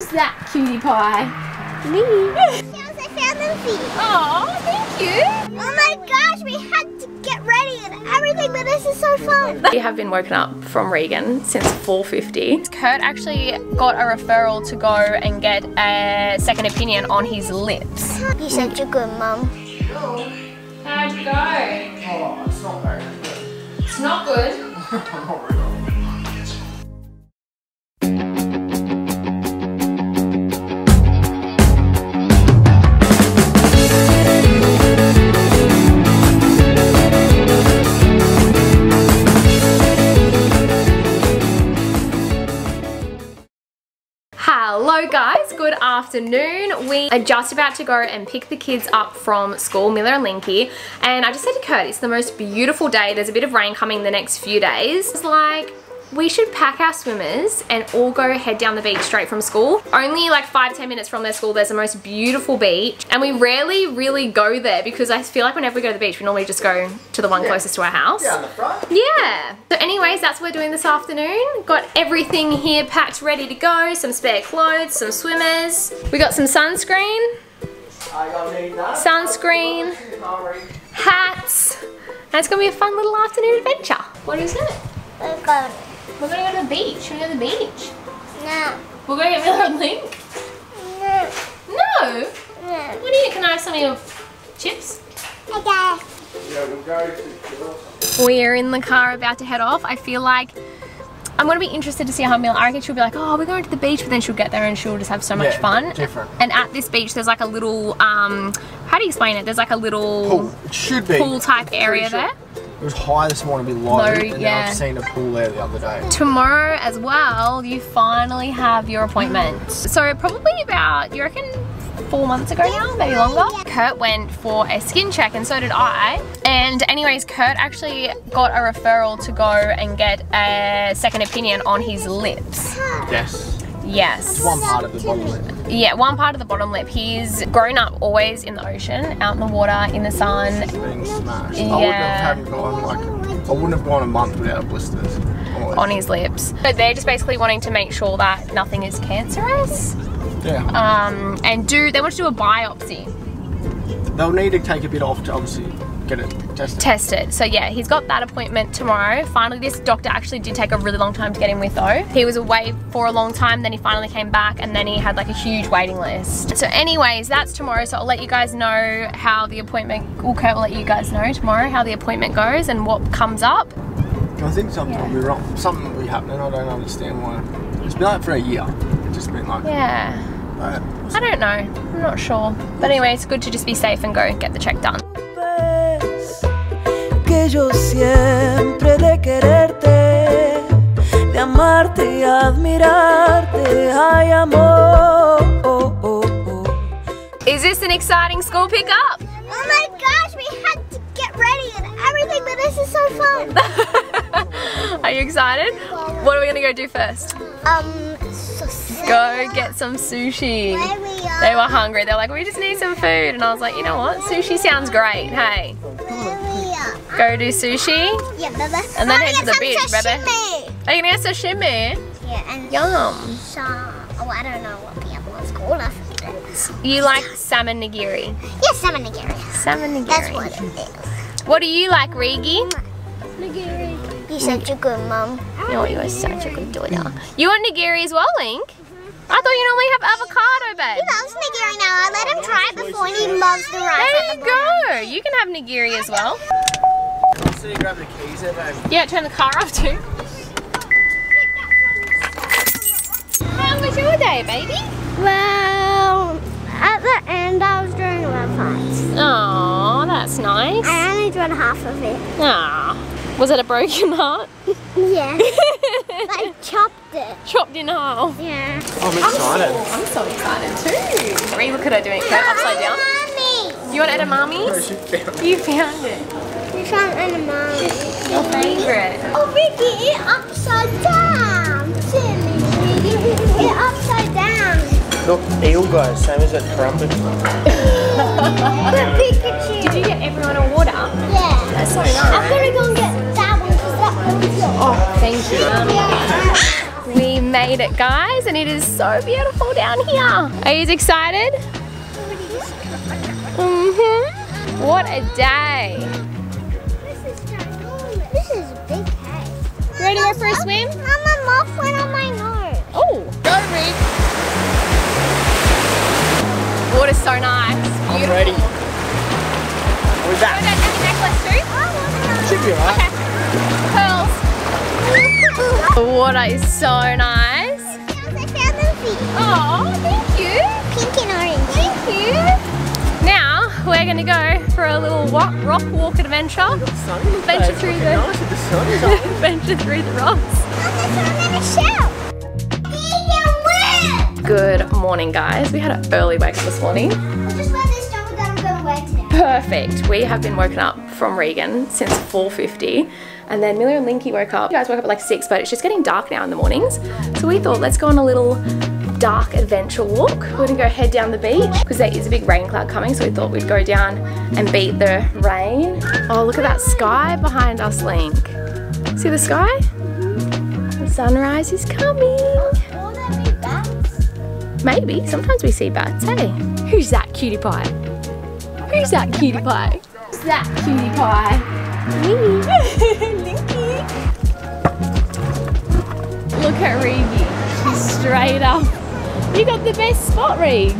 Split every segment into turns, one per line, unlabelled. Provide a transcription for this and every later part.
Who's that cutie pie?
Me. Yes, I found them for you.
Oh, thank you.
Oh my gosh, we had to get ready and everything, but this is so fun.
We have been woken up from Regan since 4.50. Kurt actually got a referral to go and get a second opinion on his lips.
You're such a good mom.
How'd you go?
Oh, it's not very good.
It's not good. guys, good afternoon. We are just about to go and pick the kids up from school, Miller and Linky. And I just said to Kurt, it's the most beautiful day. There's a bit of rain coming the next few days. It's like, we should pack our swimmers and all go head down the beach straight from school. Only like five, ten minutes from their school, there's the most beautiful beach. And we rarely really go there because I feel like whenever we go to the beach, we normally just go to the one
Yeah.
closest to our house.
Yeah, on the front.
Yeah. So anyways, that's what we're doing this afternoon. Got everything here packed ready to go. Some spare clothes, some swimmers. We got some sunscreen,
I got need
sunscreen, hats. And it's gonna be a fun little afternoon adventure. What is it?
We're going.
We're gonna go to the beach. We're gonna go to the beach.
No.
We're going to get Miller and Link.
No.
No.
No.
What do you, can I have some of your chips?
Okay.
Yeah, we'll go to
We're in the car about to head off. I feel like I'm gonna be interested to see how Mila. I reckon she'll be like, "Oh, we're going to the beach," but then she'll get there and she'll just have so much
Yeah,
fun.
different.
And at this beach, there's like a little, um, how do you explain it? There's like a little
pool. It should be.
pool type area
sure.
there.
It was high this morning, a bit low,
Low,
and then
yeah.
I've seen a pool there the other day.
Tomorrow as well, you finally have your appointment. So probably about, you reckon, four months ago now, maybe longer. Kurt went for a skin check and so did I. And anyways, Kurt actually got a referral to go and get a second opinion on his lips.
Yes.
Yes.
One part of the bottom lip.
Yeah, one part of the bottom lip. He's grown up always in the ocean, out in the water, in the sun.
Being smashed. I wouldn't have gone like I wouldn't have gone a month without blisters. Always.
on his lips. But they're just basically wanting to make sure that nothing is cancerous.
Yeah.
Um, and do they want to do a biopsy
They'll need to take a bit off to obviously get it tested.
tested. So yeah, he's got that appointment tomorrow. Finally, this doctor actually did take a really long time to get in with though. He was away for a long time, then he finally came back and then he had like a huge waiting list. So anyways, that's tomorrow. So I'll let you guys know how the appointment, well Kurt will let you guys know tomorrow how the appointment goes and what comes up.
I think something will be wrong. Something will be happening. I don't understand why. It's been like for a year. It's just been like.
Yeah, I don't know. I'm not sure. But anyway, it's good to just be safe and go get the check done.
Ves que yo siempre de quererte, de amarte y admirarte, hay amor.
Is this an exciting school pickup?
Oh my gosh, we had to get ready and everything, but this is so fun.
Are you excited? What are we gonna go do first?
um, so
Go get some sushi.
Where we are.
They were hungry. They're like, we just need some food. And I was like, you know what? Sushi sounds great. Hey,
Where we are.
Go do sushi.
Yeah, baby.
And then head to the beach, baby. Are you gonna get sashimi?
Yeah, and
Yum.
some, oh, I don't know what the other one's called. I forget.
You like salmon nigiri?
Yeah, salmon nigiri.
Salmon nigiri.
That's what it is.
What do you like, Rigi?
Nigiri. You're such a good mom.
Oh, you are such a good daughter. You want nigiri as well, Link? I thought you normally have avocado, babe.
He loves nigiri now. I let him try it before and he loves the rice
There you
the
go. You can have nigiri as well.
So you grab the keys there, babe.
Yeah, turn the car off too. How was your day, baby?
Well, at the end I was doing love hearts.
Oh, that's nice.
I only did half of it.
Ah, was it a broken heart?
Yeah. I chopped it.
Chopped in half.
Yeah.
I'm excited.
I'm so excited too. Ree, look at her doing it upside down.
Mommy.
You want edamames?
She
You found it.
You found edamame.
Your favourite.
Oh, Vicky, it upside down. Silly Vicky. It upside down.
Look, eel guys, same as that trumpet.
The Pikachu.
Did you get everyone a water?
Yeah.
That's so nice.
I'm gonna go and get that one because that one's yours.
Oh, thank you.
Yeah.
We made it, guys, and it is so beautiful down here. Are you excited? Mm-hmm. What a day. Ready to go for a swim?
Mama, moth went on my nose.
Oh,
Go, Rick.
water's so nice.
I'm
Beautiful.
ready. With
Oh,
that.
Dad, have your necklace too?
Should be alright.
Okay. Pearls. The water is so nice.
I found them for you.
Oh, thank you.
Pink and orange.
Thank you. We're gonna go for a little walk, rock walk adventure. Venture through the
Nice the
venture through the rocks.
Oh, that's what I'm gonna shout. Big and weird.
Good morning, guys. We had an early wake this morning.
I just wear this jumper that I'm gonna wear today.
Perfect. We have been woken up from Regan since 4.50 and then Miller and Linky woke up. You guys woke up at like 6 but it's just getting dark now in the mornings. So we thought let's go on a little dark adventure walk. We're gonna go head down the beach because there is a big rain cloud coming so we thought we'd go down and beat the rain. Oh look at that sky behind us Link. See the sky? The sunrise is coming. Maybe. Sometimes we see bats, hey? Who's that cutie pie? Who's that cutie pie? Who's that cutie pie? Me. Linky. Look at Regie. She's straight up. You got the best spot, Regs.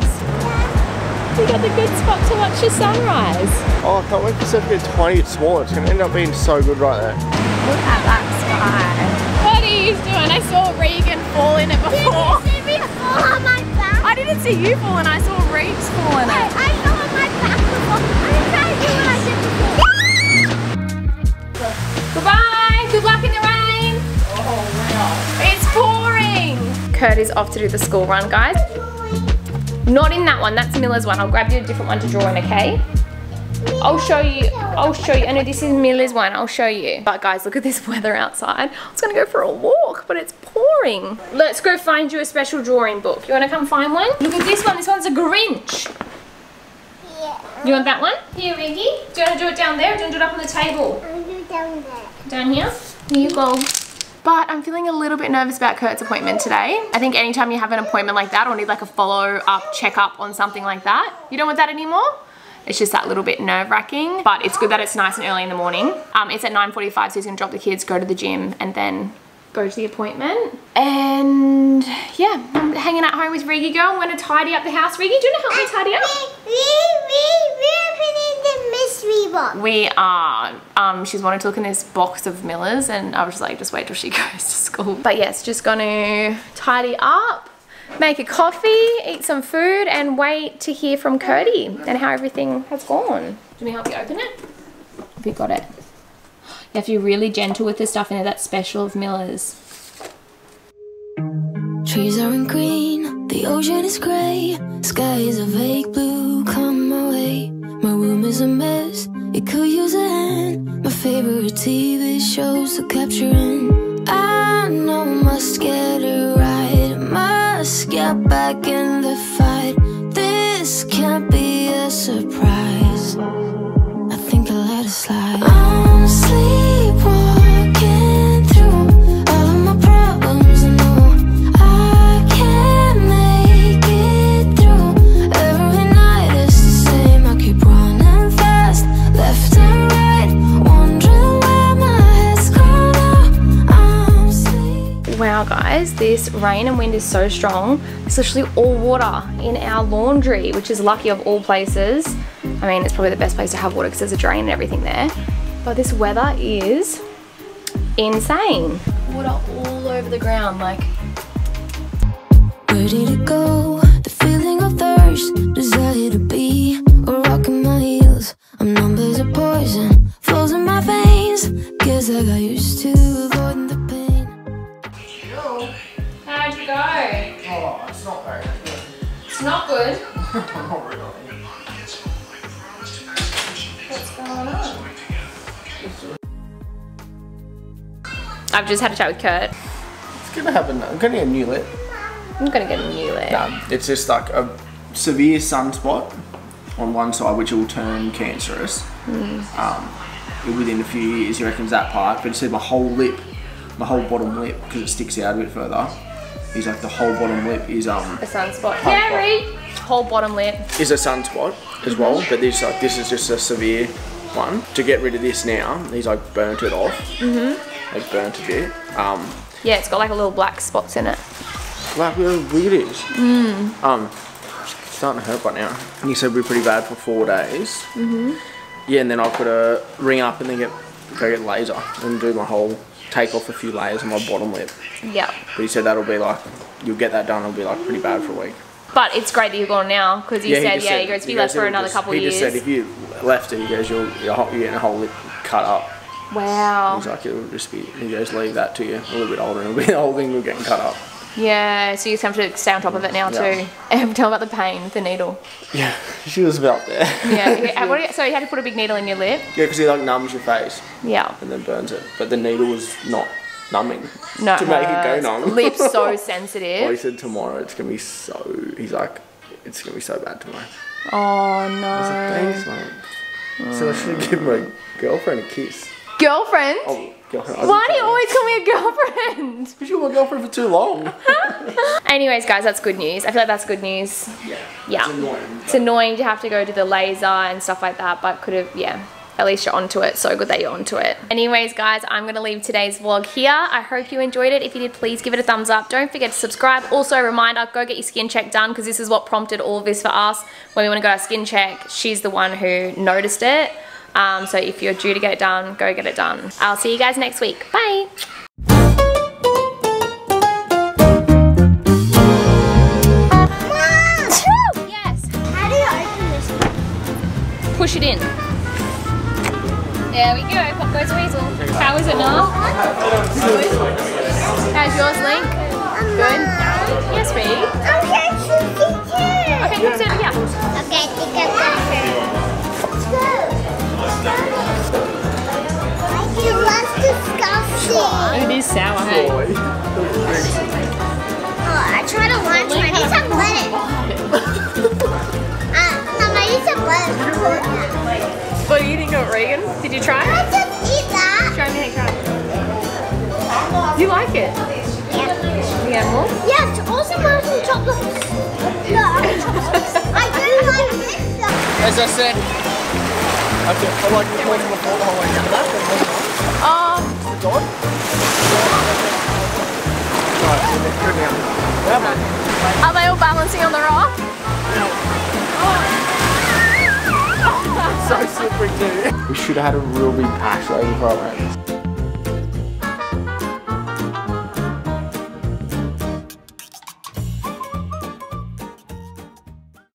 You got the good spot to watch the sunrise.
Oh, I can't wait for Sophie to get 20 it's smaller. It's going to end up being so good right there.
Look at that sky. What are you doing? I saw Regan fall in it before.
See me fall on my back?
I didn't see you fall and I saw Regs fall in
I,
it.
I fell on my back before. I'm trying to do what I did before.
Goodbye. Good luck in the Kurt is off to do the school run, guys. Not in that one. That's Miller's one. I'll grab you a different one to draw in, okay? I'll show you. I'll show you. I know this is Miller's one. I'll show you. But guys, look at this weather outside. I was gonna go for a walk, but it's pouring. Let's go find you a special drawing book. You wanna come find one? Look at this one. This one's a Grinch.
Yeah.
You want that one? Here, Riggy. Do you wanna do it down there or do you wanna do it up on the table?
I'm gonna do it down there.
down here. Here you go. But I'm feeling a little bit nervous about Kurt's appointment today. I think anytime you have an appointment like that or need like a follow up checkup on something like that, you don't want that anymore. It's just that little bit nerve wracking, but it's good that it's nice and early in the morning. Um, it's at 9.45, so he's gonna drop the kids, go to the gym, and then go to the appointment. And yeah, I'm hanging at home with Rigi girl. I'm gonna tidy up the house. Rigi, do you wanna help me tidy up?
Box.
We are. Um, she's wanted to look in this box of Miller's and I was just like, just wait till she goes to school. But yes, just gonna tidy up, make a coffee, eat some food and wait to hear from Cody and how everything has gone. Do you want me help you open it? Have you got it? You have to be really gentle with the stuff in it that's special of Miller's.
Trees are in green, the ocean is grey, sky is a vague blue. Come my way, my room is a mess. Could use a hand. My favorite TV shows are capturing. I know must get it right, must get back in the fight. This can't be a surprise. I think I let it slide.
Guys, this rain and wind is so strong. It's literally all water in our laundry, which is lucky of all places. I mean, it's probably the best place to have water because there's a drain and everything there. But this weather is insane. Water all over the ground, like
Where did it go? The feeling of thirst,
It's not good.
not
really.
What's going on? I've just had a chat with Kurt.
It's gonna happen. I'm gonna get a new lip.
I'm gonna get a new lip.
Um, it's just like a severe sunspot on one side, which will turn cancerous. Um, within a few years, he reckons that part. But he said my whole lip, my whole bottom lip, because it sticks out a bit further, He's like the whole bottom lip is um
A sunspot. Gary! Whole bottom lip.
is a sunspot as well, but this like this is just a severe one. To get rid of this now, he's like burnt it off. Mm-hmm. Like burnt a bit. Um,
Yeah, it's got like a little black spots in it.
like really weird it is. Um, starting to hurt right now. And he said we're pretty bad for four days. Mm-hmm. Yeah, and then I'll put a ring up and then get go get laser and do my whole take off a few layers on my bottom lip.
Yeah.
But he said that'll be like you'll get that done. It'll be like pretty bad for a week.
But it's great that you're gone now because he
he
said, yeah, he goes, if you left for another
just-
couple
he
years.
just said if you left it, he goes, you'll, you're, you're getting a whole lip cut up.
wow.
He's like, it'll just be, he goes, leave that to you a little bit older and it'll be the whole thing will getting cut up.
Yeah, so you just have to stay on top of it now
Yeah.
too. And tell about the pain the needle.
Yeah, she was about there.
Yeah. yeah. What do you- so you had to put a big needle in your lip?
Yeah, because he like numbs your face
Yeah.
and then burns it. But the needle was not numbing
No.
to make it go numb.
Lips so
Well, he said tomorrow it's gonna be so. He's like, it's gonna be so bad tomorrow.
Oh
I said,
no.
thanks, mate. So I should give my girlfriend a kiss.
Girlfriend?
Oh, girlfriend.
Why do you always call me a girlfriend?
Because you were my girlfriend for too long.
Anyways, guys, that's good news. I feel like that's good news.
yeah.
Yeah.
It's annoying.
It's annoying to have to go to the laser and stuff like that, but could have, yeah. At least you're onto it. So good that you're onto it. Anyways, guys, I'm going to leave today's vlog here. I hope you enjoyed it. If you did, please give it a thumbs up. Don't forget to subscribe. Also, a reminder, go get your skin check done because this is what prompted all of this for us. When we want to go our skin check, she's the one who noticed it. Um, so if you're due to get it done, go get it done. I'll see you guys next week. Bye.
Mom!
Yes.
How do you open this?
Push it in. There we go. Pop goes Weasel. How is it now? How's yours, Link? Good. Yes, Reed.
I'm here to see too.
Okay, come sit here.
Okay, I think I'm gonna Let's go. It was disgusting.
It is sour, hey? What do you think of it, Regan? Did you try it?
Let's just eat that.
Show me how you try it. You like it?
Yeah.
Yeah, more?
Yes, also want some chocolates. No, I do like this stuff.
As I said, I feel I like the point on the floor, I like that.
Oh,
The um. dog? Right, good now.
are they all balancing on the rock?
We should have had a real big though before I went.